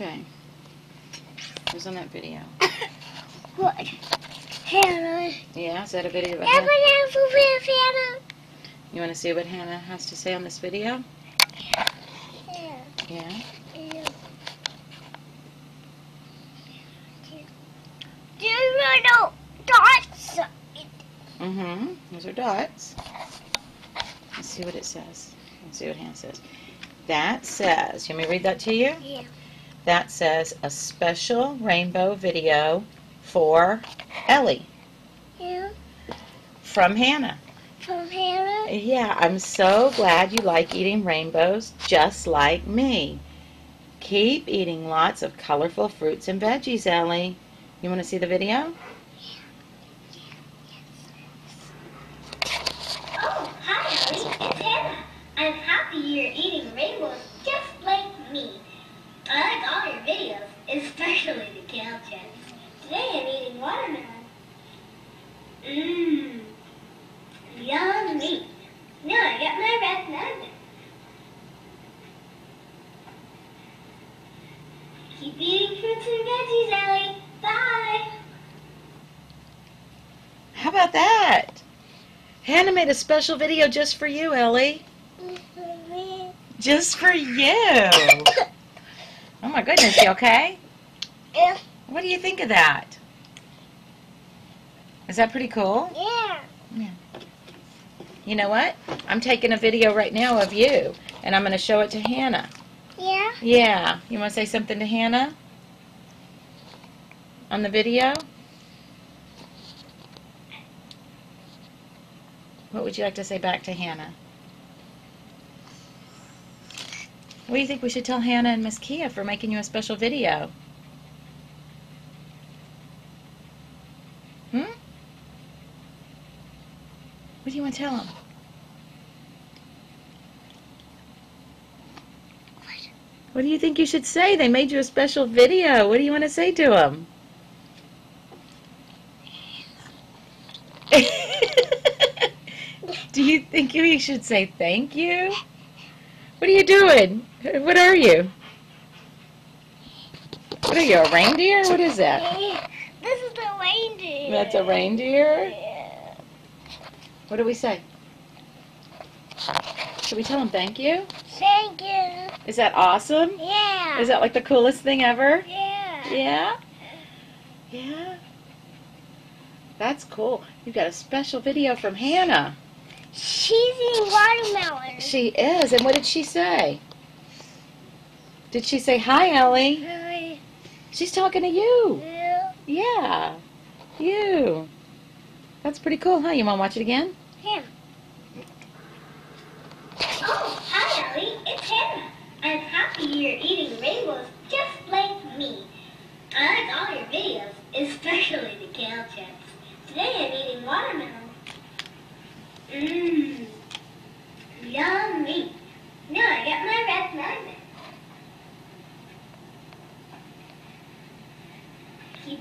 Okay. Who's on that video? What? Hannah. Yeah, is that a video Never Hannah? Hannah. You want to see what Hannah has to say on this video? Yeah. Yeah. yeah. There are no dots. Mm-hmm. Those are dots. Let's see what it says. Let's see what Hannah says. That says, you want me to read that to you? Yeah. That says a special rainbow video for Ellie Yeah. from Hannah. From Hannah. Yeah, I'm so glad you like eating rainbows just like me. Keep eating lots of colorful fruits and veggies, Ellie. You want to see the video? Oh, hi, Ellie. It's Hannah. I'm happy you're eating rainbows just like me. I like all your videos, especially the kale chips. Today I'm eating watermelon. Mmm. Yummy. Now I got my red magnet. Keep eating fruits and veggies, Ellie. Bye. How about that? Hannah made a special video just for you, Ellie. Just for you. Just for you. Oh my goodness, you okay? Yeah. What do you think of that? Is that pretty cool? Yeah. You know what? I'm taking a video right now of you, and I'm going to show it to Hannah. Yeah. Yeah. You want to say something to Hannah? On the video? What would you like to say back to Hannah? What do you think we should tell Hannah and Miss Kia for making you a special video? Hmm? What do you want to tell them? What do you think you should say? They made you a special video. What do you want to say to them? do you think you should say thank you? What are you doing? What are you? What are you, a reindeer? What is that? This is the reindeer. That's a reindeer? Yeah. What do we say? Should we tell them thank you? Thank you. Is that awesome? Yeah. Is that like the coolest thing ever? Yeah. Yeah? Yeah? That's cool. You've got a special video from Hannah. She's eating watermelon. She is. And what did she say? Did she say, Hi, Ellie? Hi. She's talking to you. Yeah. Yeah. You. That's pretty cool, huh? You want to watch it again? Yeah. Oh, hi, Ellie. It's Hannah. I'm happy you're eating rainbows just like me. I like all your videos, especially the kale chips. Today I'm eating watermelon. Mmm. Yummy. Now I got my red magnet.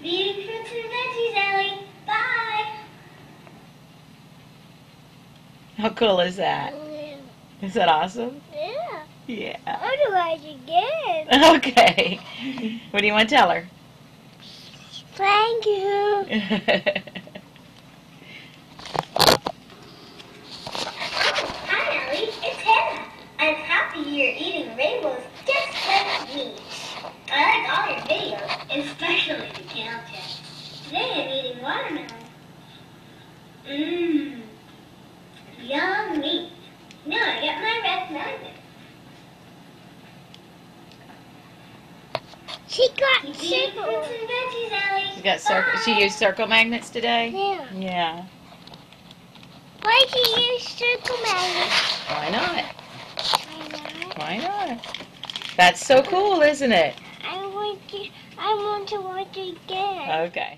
Fruits and veggies, Ellie. Bye. How cool is that? Is that awesome? Yeah. Yeah. Otherwise again. Okay. What do you want to tell her? Thank you. Hi, Ellie. It's Hannah. I'm happy you're eating rainbows just like me. I like all your videos, especially the kale chips. Today I'm eating watermelon. Mmm. Yummy. Now I got my red magnet. She got Keep eating fruits circles. and veggies, Ellie. She got circle. She used circle magnets today. Yeah. Yeah. Why did you use circle magnets? Why not? I know. Why not? That's so cool, isn't it? I want to. I want to watch it again. Okay.